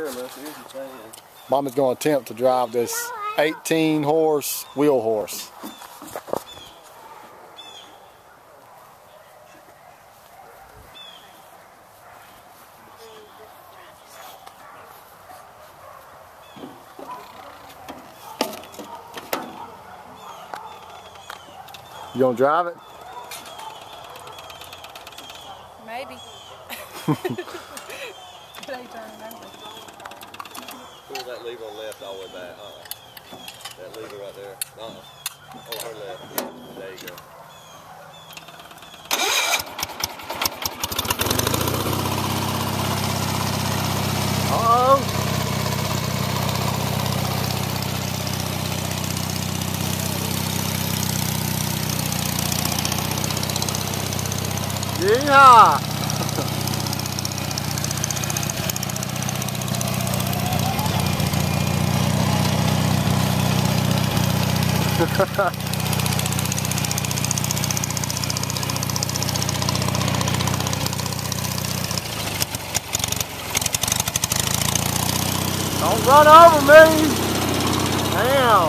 sure, man. Here's the chain. Mama's going to attempt to drive this 18 horse wheel horse. You gonna drive it? Maybe. Pull that lever left all the way back. Uh-uh. That lever right there. Uh-uh. Oh, her left. There you go. Yeehaw! Don't run over me! Damn!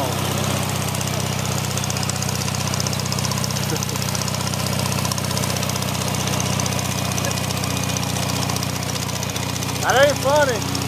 That ain't funny.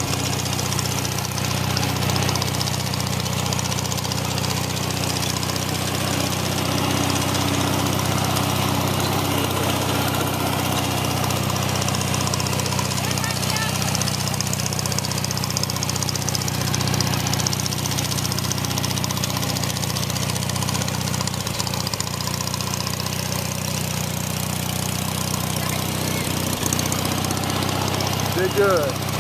They're good.